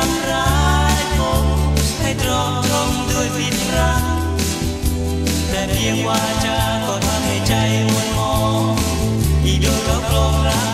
ามร้ายผมให้ตรงตงด้วยพิษรักแต่เพียงว่าจาก็ทำให้ใจวนมองอีกโดนก็กลงรั